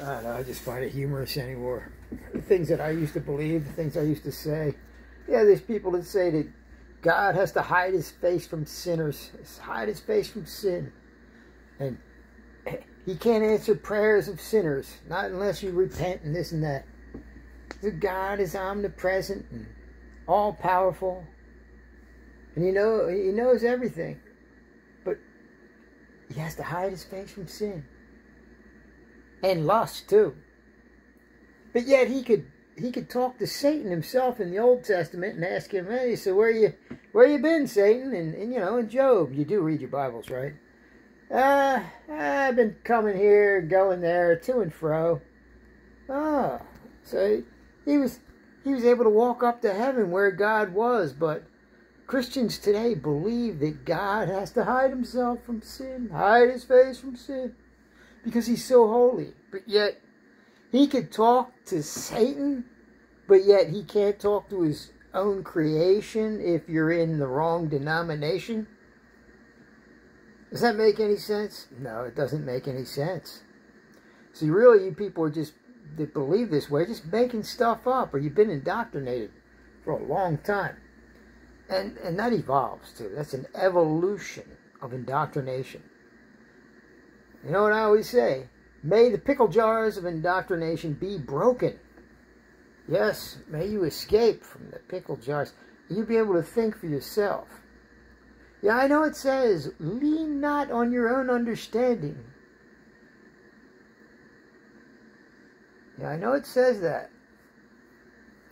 I don't know, I just find it humorous anymore. The things that I used to believe, the things I used to say. Yeah, there's people that say that God has to hide his face from sinners, hide his face from sin. And he can't answer prayers of sinners, not unless you repent and this and that. The God is omnipresent and all powerful. And you know he knows everything. But he has to hide his face from sin. And lust too. But yet he could he could talk to Satan himself in the Old Testament and ask him, Hey, so where you where you been, Satan? And, and you know, in Job, you do read your Bibles, right? Uh, I've been coming here, going there, to and fro. Ah, so he was he was able to walk up to heaven where God was, but Christians today believe that God has to hide himself from sin, hide his face from sin, because he's so holy. But yet, he could talk to Satan, but yet he can't talk to his own creation if you're in the wrong denomination. Does that make any sense? No, it doesn't make any sense. See, really, you people are just that believe this way, just making stuff up, or you've been indoctrinated for a long time. And, and that evolves too. That's an evolution of indoctrination. You know what I always say? May the pickle jars of indoctrination be broken. Yes, may you escape from the pickle jars. You be able to think for yourself. Yeah, I know it says, lean not on your own understanding. Yeah, I know it says that.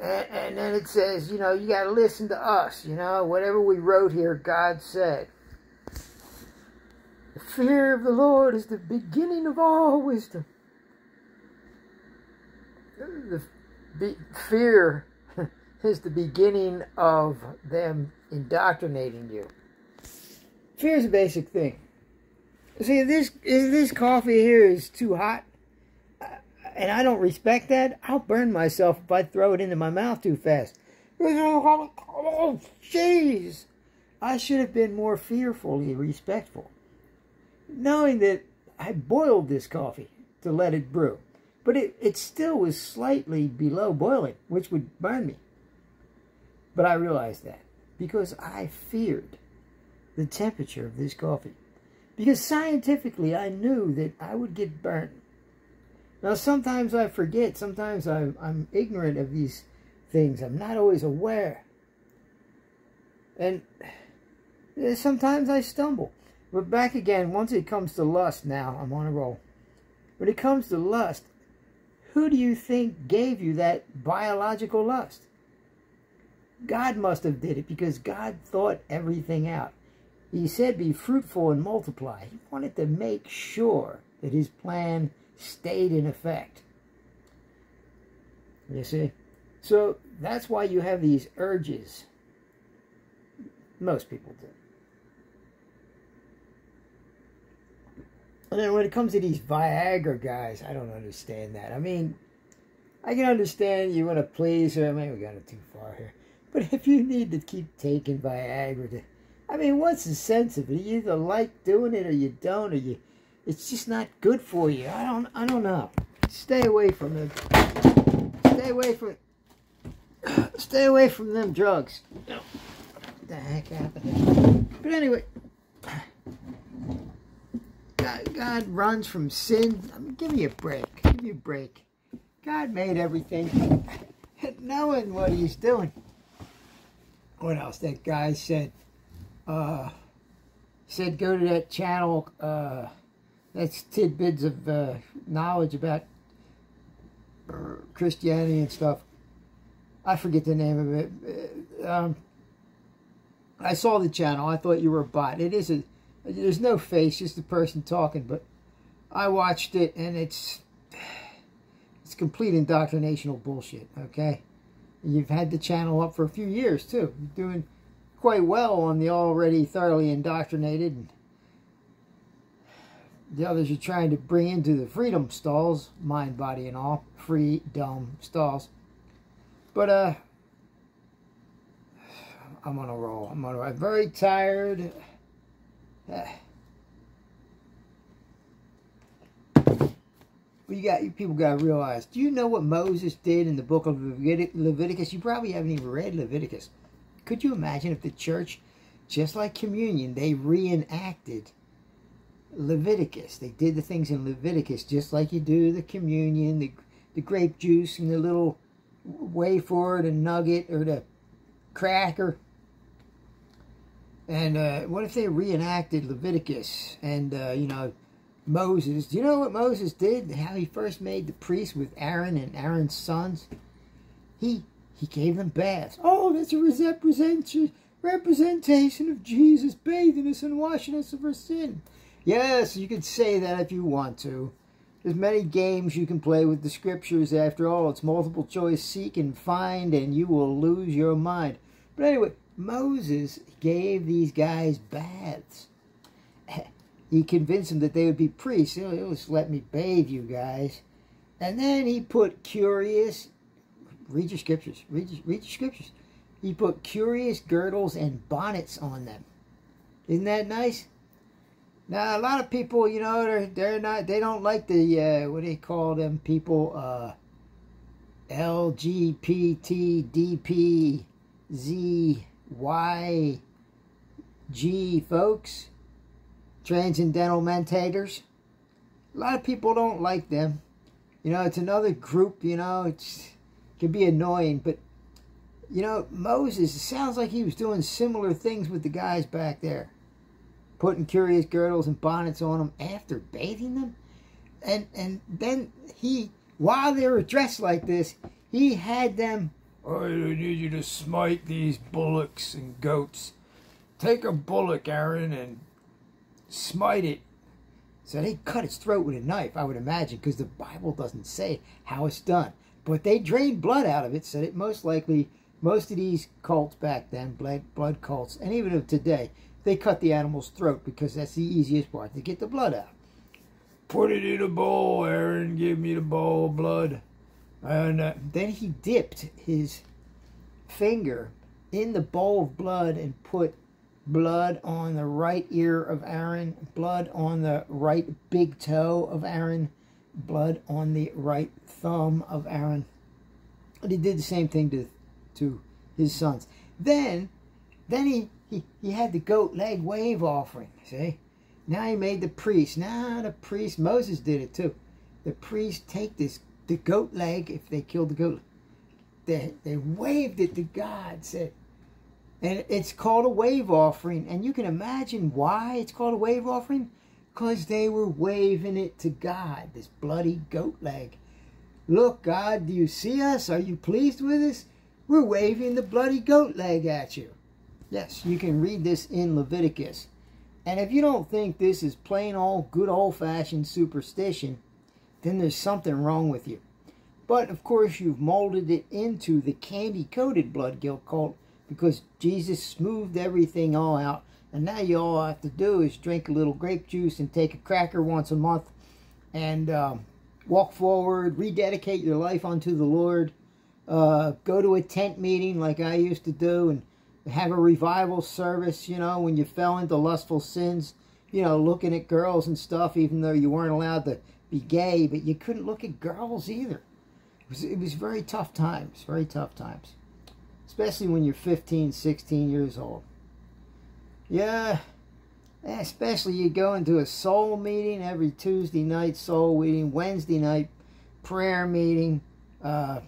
And, and then it says, you know, you got to listen to us. You know, whatever we wrote here, God said. Fear of the Lord is the beginning of all wisdom. The be, fear is the beginning of them indoctrinating you. Fear is a basic thing. See, this this coffee here is too hot, uh, and I don't respect that, I'll burn myself if I throw it into my mouth too fast. Oh, jeez. I should have been more fearfully respectful. Knowing that I boiled this coffee to let it brew. But it, it still was slightly below boiling, which would burn me. But I realized that because I feared the temperature of this coffee. Because scientifically, I knew that I would get burnt now, sometimes I forget. Sometimes I'm, I'm ignorant of these things. I'm not always aware. And eh, sometimes I stumble. But back again, once it comes to lust now, I'm on a roll. When it comes to lust, who do you think gave you that biological lust? God must have did it because God thought everything out. He said be fruitful and multiply. He wanted to make sure that his plan stayed in effect. You see? So that's why you have these urges. Most people do. And then when it comes to these Viagra guys, I don't understand that. I mean, I can understand you want to please her. Maybe we got it too far here. But if you need to keep taking Viagra to, I mean, what's the sense of it? You either like doing it or you don't, or you it's just not good for you. I don't I don't know. Stay away from them. Stay away from stay away from them drugs. No. What the heck happened? But anyway, God, God runs from sin. I mean, give me a break. Give me a break. God made everything knowing what he's doing. What else? That guy said, uh, said go to that channel, uh, that's tidbits of uh, knowledge about Christianity and stuff. I forget the name of it. Uh, um, I saw the channel. I thought you were a bot. It is a. There's no face, just the person talking. But I watched it, and it's it's complete indoctrinational bullshit. Okay, you've had the channel up for a few years too. You're doing quite well on the already thoroughly indoctrinated the others you're trying to bring into the freedom stalls, mind, body, and all. Free, dumb stalls. But, uh, I'm on a roll. I'm on a roll. I'm very tired. But you got you people got to realize. Do you know what Moses did in the book of Leviticus? You probably haven't even read Leviticus. Could you imagine if the church, just like communion, they reenacted Leviticus? They did the things in Leviticus just like you do the communion, the the grape juice, and the little wafer, the nugget, or the cracker. And uh, what if they reenacted Leviticus and, uh, you know, Moses? Do you know what Moses did? How he first made the priests with Aaron and Aaron's sons? He he gave them baths. Oh, that's a representation representation of Jesus bathing us and washing us of our sin. Yes, you could say that if you want to. There's many games you can play with the scriptures. After all, it's multiple choice. Seek and find, and you will lose your mind. But anyway, Moses gave these guys baths. He convinced them that they would be priests. He'll, he'll just let me bathe you guys. And then he put curious, read your scriptures, read your, read your scriptures. He put curious girdles and bonnets on them. Isn't that nice? Now, a lot of people, you know, they're, they're not, they don't like the, uh, what do they call them people, uh, LGBTDP, Z, Y, G, folks. Transcendental mentators. A lot of people don't like them. You know, it's another group, you know, it's, it can be annoying, but, you know, Moses, it sounds like he was doing similar things with the guys back there putting curious girdles and bonnets on them after bathing them. And and then he, while they were dressed like this, he had them, I need you to smite these bullocks and goats. Take a bullock, Aaron, and smite it. So they cut its throat with a knife, I would imagine, because the Bible doesn't say how it's done. But they drained blood out of it, so that most likely most of these cults back then, blood, blood cults, and even of today, they cut the animal's throat because that's the easiest part to get the blood out. Put it in a bowl, Aaron. Give me the bowl of blood. And uh, then he dipped his finger in the bowl of blood and put blood on the right ear of Aaron, blood on the right big toe of Aaron, blood on the right thumb of Aaron. And he did the same thing to, to his sons. Then, then he he, he had the goat leg wave offering, see? Now he made the priest. Now the priest, Moses did it too. The priest take this, the goat leg, if they killed the goat, they, they waved it to God, said, and it's called a wave offering. And you can imagine why it's called a wave offering. Because they were waving it to God, this bloody goat leg. Look, God, do you see us? Are you pleased with us? We're waving the bloody goat leg at you. Yes, you can read this in Leviticus. And if you don't think this is plain old good old-fashioned superstition, then there's something wrong with you. But, of course, you've molded it into the candy-coated blood guilt cult because Jesus smoothed everything all out. And now you all have to do is drink a little grape juice and take a cracker once a month and um, walk forward, rededicate your life unto the Lord, uh, go to a tent meeting like I used to do and have a revival service, you know, when you fell into lustful sins, you know, looking at girls and stuff, even though you weren't allowed to be gay, but you couldn't look at girls either. It was, it was very tough times, very tough times. Especially when you're 15, 16 years old. Yeah, especially you go into a soul meeting every Tuesday night, soul meeting, Wednesday night, prayer meeting, uh,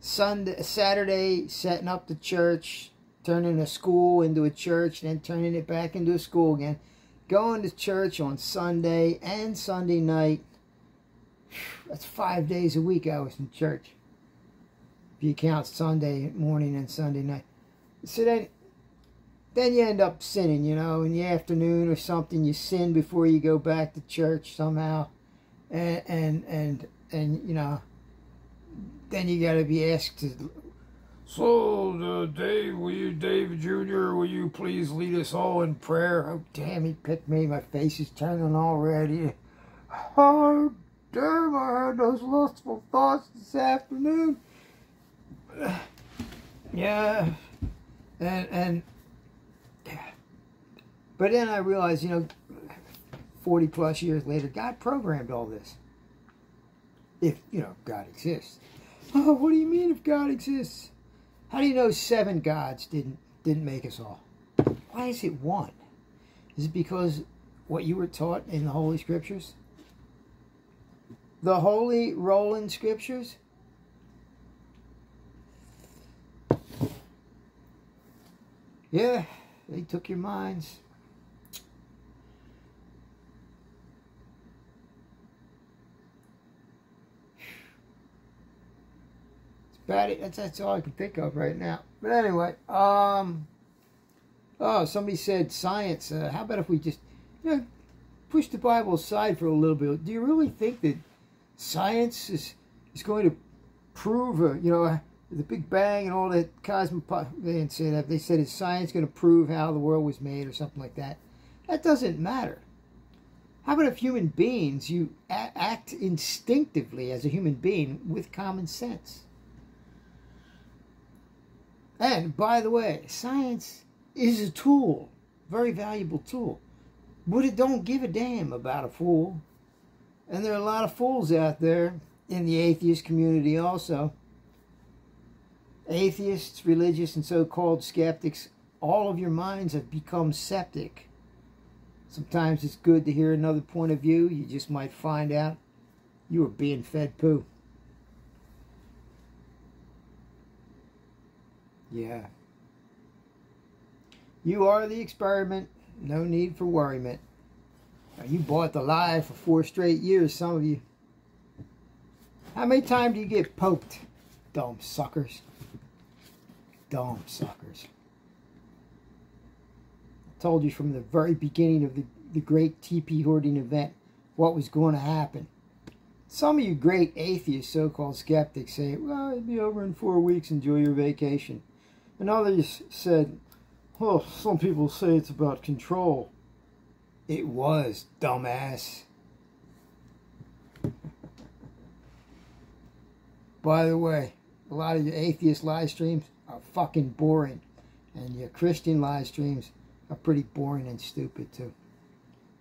Sunday, Saturday, setting up the church, turning a school into a church, then turning it back into a school again. Going to church on Sunday and Sunday night. That's five days a week I was in church. If you count Sunday morning and Sunday night. So then, then you end up sinning, you know, in the afternoon or something. You sin before you go back to church somehow. And, and, and, and you know, then you got to be asked to so, uh, Dave, will you, Dave Jr., will you please lead us all in prayer? Oh, damn, he picked me. My face is turning already. Oh, damn, I had those lustful thoughts this afternoon. Yeah, and, and, but then I realized, you know, 40 plus years later, God programmed all this. If, you know, God exists. Oh, what do you mean if God exists? How do you know seven gods didn't didn't make us all? Why is it one? Is it because what you were taught in the Holy Scriptures? The Holy Rolling Scriptures? Yeah, they took your minds. That's that's all I can think of right now. But anyway, um, oh, somebody said science. Uh, how about if we just, you know, push the Bible aside for a little bit? Do you really think that science is is going to prove, uh, you know, the Big Bang and all that cosmic? They didn't say that. They said is science going to prove how the world was made or something like that? That doesn't matter. How about if human beings you act instinctively as a human being with common sense? And by the way, science is a tool, very valuable tool. But it don't give a damn about a fool. And there are a lot of fools out there in the atheist community also. Atheists, religious, and so-called skeptics, all of your minds have become septic. Sometimes it's good to hear another point of view. You just might find out you were being fed poo. Yeah. You are the experiment. No need for worriment. Now, you bought the lie for four straight years, some of you. How many times do you get poked? Dumb suckers. Dumb suckers. I told you from the very beginning of the, the great TP hoarding event what was going to happen. Some of you great atheists, so-called skeptics, say, well, it'll be over in four weeks. Enjoy your vacation. And others said, well, some people say it's about control. It was, dumbass. By the way, a lot of your atheist live streams are fucking boring. And your Christian live streams are pretty boring and stupid too.